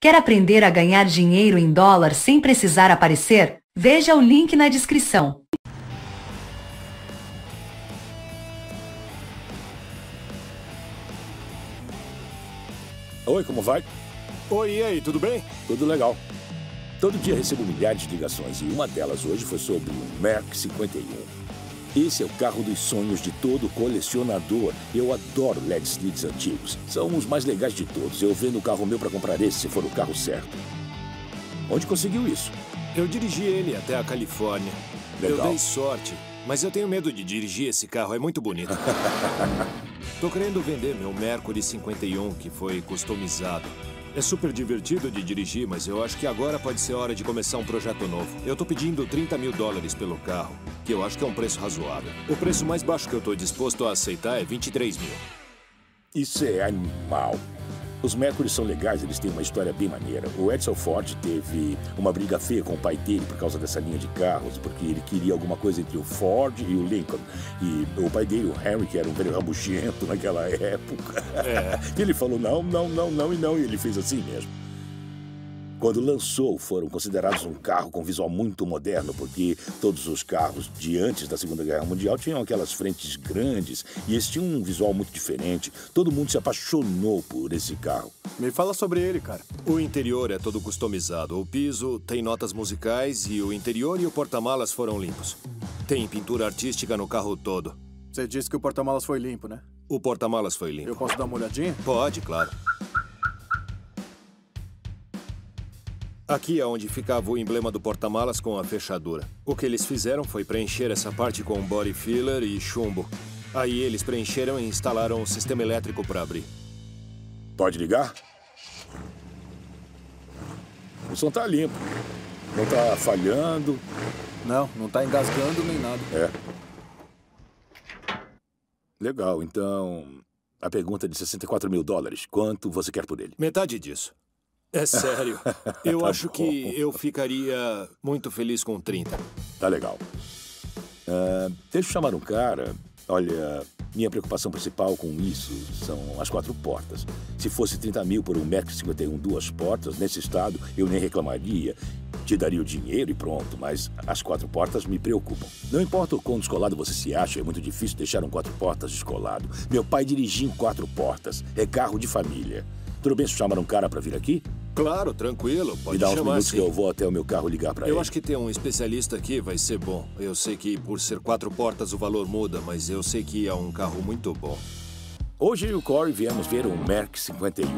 Quer aprender a ganhar dinheiro em dólar sem precisar aparecer? Veja o link na descrição. Oi, como vai? Oi, e aí, tudo bem? Tudo legal. Todo dia recebo milhares de ligações e uma delas hoje foi sobre o Merc 51. Esse é o carro dos sonhos de todo colecionador. Eu adoro LED Sleeds antigos. São os mais legais de todos. Eu vendo o carro meu para comprar esse se for o carro certo. Onde conseguiu isso? Eu dirigi ele até a Califórnia. Legal. Eu dei sorte, mas eu tenho medo de dirigir esse carro. É muito bonito. Tô querendo vender meu Mercury 51, que foi customizado. É super divertido de dirigir, mas eu acho que agora pode ser hora de começar um projeto novo. Eu tô pedindo 30 mil dólares pelo carro, que eu acho que é um preço razoável. O preço mais baixo que eu tô disposto a aceitar é 23 mil. Isso é animal. Os Mercury são legais, eles têm uma história bem maneira. O Edsel Ford teve uma briga feia com o pai dele por causa dessa linha de carros, porque ele queria alguma coisa entre o Ford e o Lincoln. E o pai dele, o Henry, que era um velho rabugento naquela época, ele falou não, não, não, não e não, e ele fez assim mesmo. Quando lançou, foram considerados um carro com visual muito moderno, porque todos os carros de antes da Segunda Guerra Mundial tinham aquelas frentes grandes e esse tinha um visual muito diferente. Todo mundo se apaixonou por esse carro. Me fala sobre ele, cara. O interior é todo customizado. O piso tem notas musicais e o interior e o porta-malas foram limpos. Tem pintura artística no carro todo. Você disse que o porta-malas foi limpo, né? O porta-malas foi limpo. Eu posso dar uma olhadinha? Pode, claro. Aqui é onde ficava o emblema do porta-malas com a fechadura. O que eles fizeram foi preencher essa parte com body filler e chumbo. Aí eles preencheram e instalaram o sistema elétrico para abrir. Pode ligar? O som tá limpo. Não tá falhando. Não, não tá engasgando nem nada. É. Legal, então. A pergunta é de 64 mil dólares. Quanto você quer por ele? Metade disso. É sério. Eu Tá acho bom. que eu ficaria muito feliz com 30. Tá legal. Ah, deixa eu chamar um cara. Olha, minha preocupação principal com isso são as quatro portas. Se fosse 30 mil por um Merc 51 duas portas, nesse estado, eu nem reclamaria. Te daria o dinheiro e pronto, mas as quatro portas me preocupam. Não importa o quão descolado você se acha, é muito difícil deixar um quatro portas descolado. Meu pai dirigia em quatro portas. É carro de família. Tudo bem se chamar um cara pra vir aqui? Claro, tranquilo. Pode Me dá uns chamar minutos sim. que eu vou até o meu carro ligar pra ele. Eu acho que ter um especialista aqui vai ser bom. Eu sei que por ser quatro portas o valor muda, mas eu sei que é um carro muito bom. Hoje eu e o Corey viemos ver um Merc 51.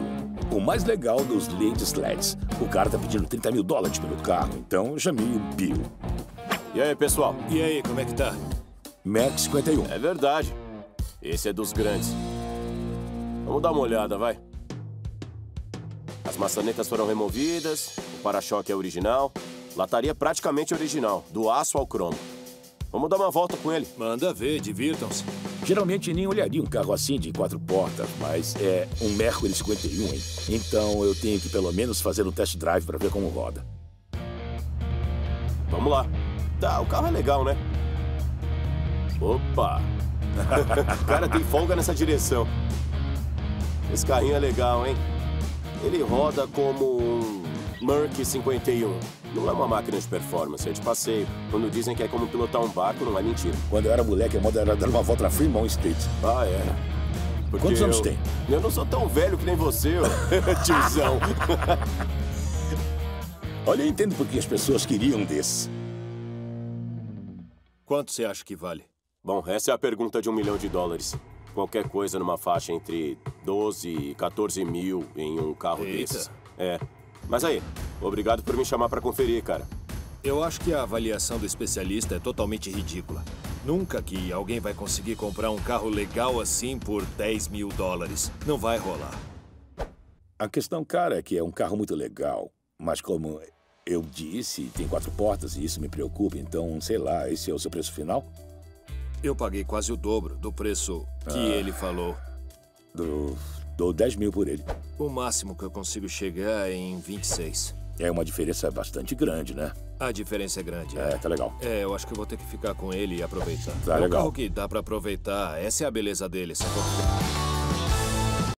O mais legal dos Lady Sleds. O cara tá pedindo 30 mil dólares pelo carro, então eu chamei o Bill. E aí, pessoal? E aí, como é que tá? Merc 51. É verdade. Esse é dos grandes. Vamos dar uma olhada, vai. As maçanetas foram removidas, o para-choque é original, lataria praticamente original, do aço ao cromo. Vamos dar uma volta com ele. Manda ver, divirtam-se. Geralmente nem olharia um carro assim de quatro portas, mas é um Mercury 51, hein? Então eu tenho que pelo menos fazer um test drive pra ver como roda. Vamos lá. Tá, o carro é legal, né? Opa! o cara tem folga nessa direção. Esse carrinho é legal, hein? Ele roda como um Merc 51. Não é uma máquina de performance, é de passeio. Quando dizem que é como pilotar um barco, não é mentira. Quando eu era moleque, a moda era dar uma volta na Fremont Street. Ah, é. Porque Quantos anos eu- tem? Eu não sou tão velho que nem você, ô. tiozão. Olha, eu entendo porque as pessoas queriam desse. Quanto você acha que vale? Bom, essa é a pergunta de um milhão de dólares. Qualquer coisa numa faixa entre 12 e 14 mil em um carro Eita. desses. É. Mas aí, obrigado por me chamar pra conferir, cara. Eu acho que a avaliação do especialista é totalmente ridícula. Nunca que alguém vai conseguir comprar um carro legal assim por 10 mil dólares. Não vai rolar. A questão, cara, é que é um carro muito legal. Mas como eu disse, tem quatro portas e isso me preocupa. Então, sei lá, esse é o seu preço final? Eu paguei quase o dobro do preço que Ah. ele falou. Do, dou 10 mil por ele. O máximo que eu consigo chegar é em 26. É uma diferença bastante grande, né? A diferença é grande. É, tá legal. É, eu acho que eu vou ter que ficar com ele e aproveitar. Tá é um legal. carro que dá pra aproveitar. Essa é a beleza dele, sacou?